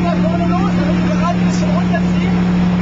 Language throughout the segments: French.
va le va le long, on va le sur le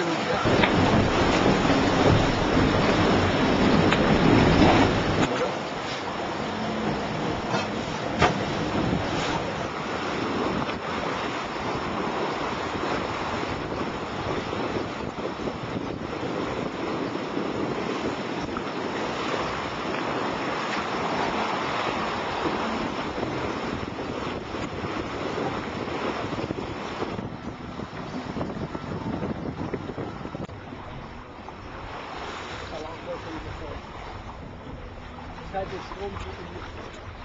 Rodrigo. Möglichkeit, den Strom zu